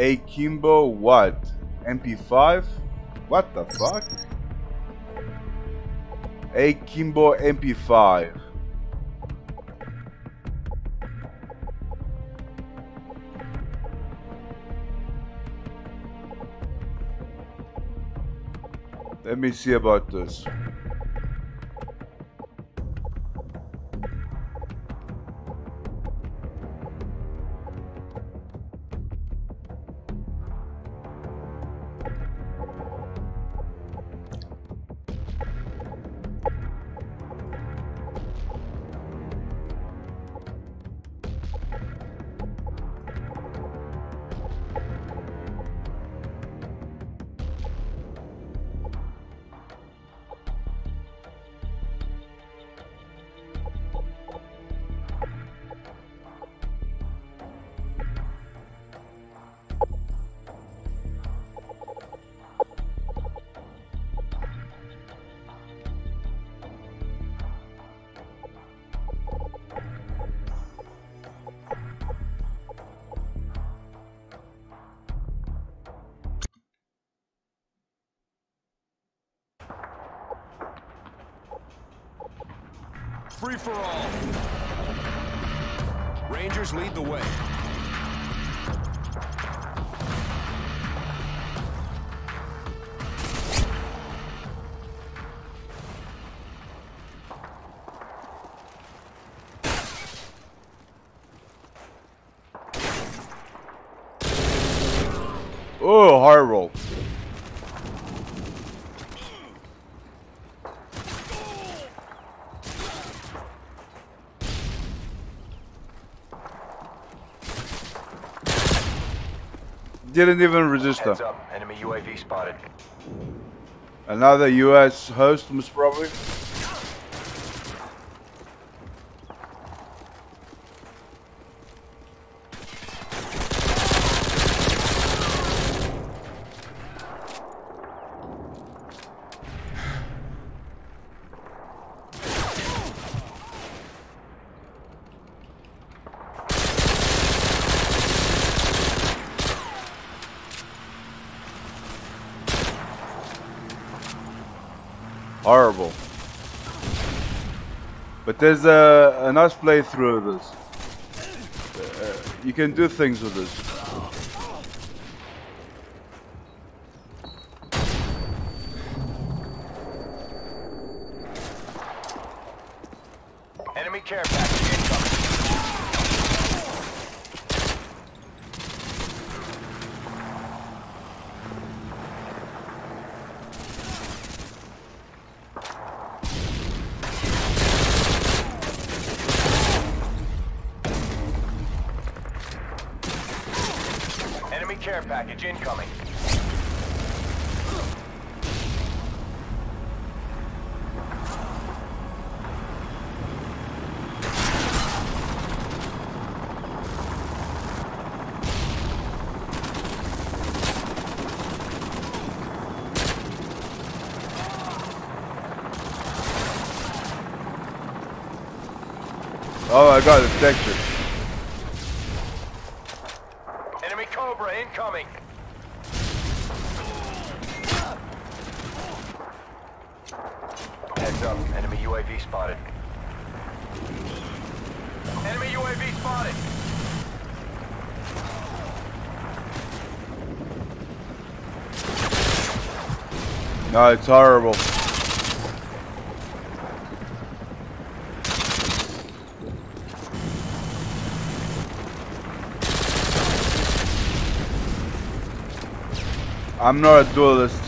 A Kimbo what? MP5? What the fuck? A Kimbo MP5. Let me see about this. Free for all. Rangers lead the way. Oh, horrible. Didn't even resist Heads them. up, enemy UAV spotted. Another US host, most probably. Horrible. But there's a, a nice playthrough of this. Uh, you can do things with this. Enemy care package incoming. Enemy care package incoming. Oh, I got a texture. Enemy Cobra incoming. Heads up, enemy UAV spotted. Enemy UAV spotted. No, it's horrible. I'm not a duelist.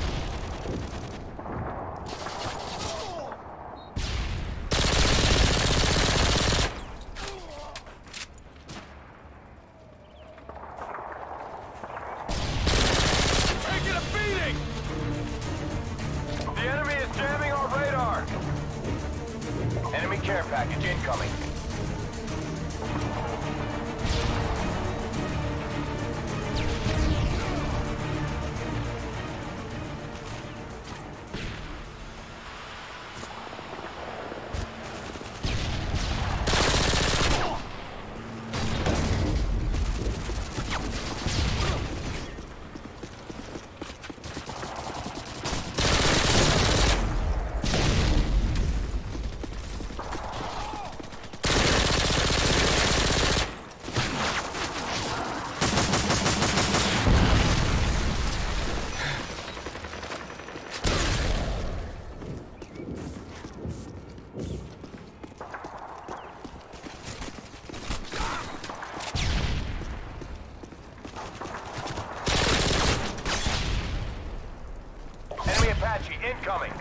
Incoming.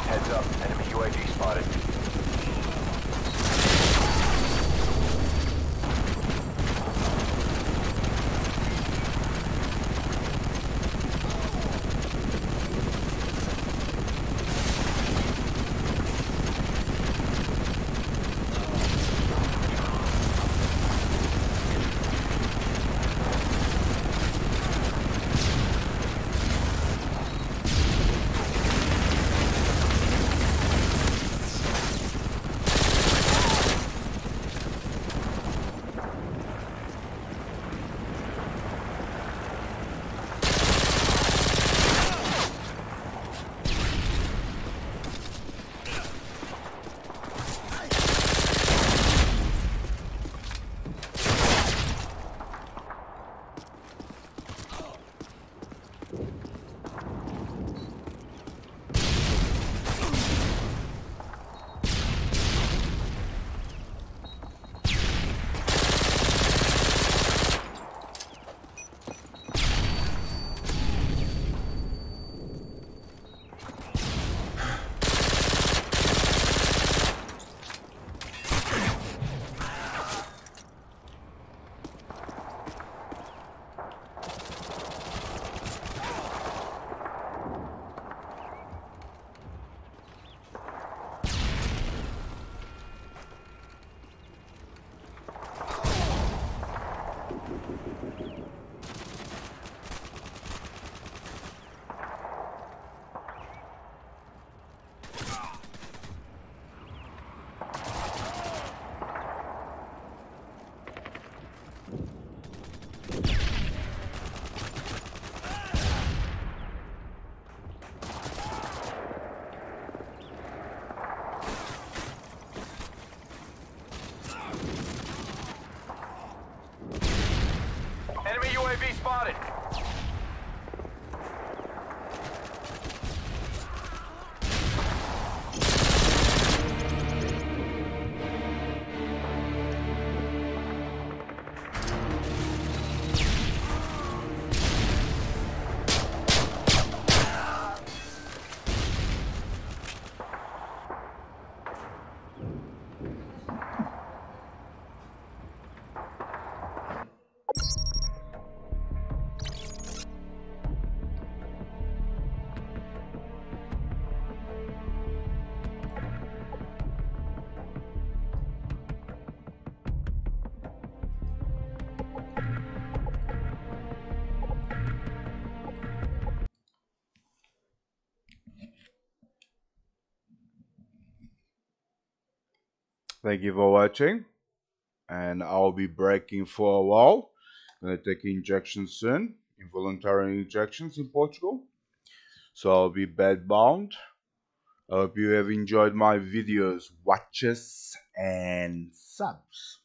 Heads up, enemy UAV spotted. UAV spotted. Thank you for watching. And I'll be breaking for a while. I'm Gonna take injections soon. Involuntary injections in Portugal. So I'll be bed bound. I hope you have enjoyed my videos, watches, and subs.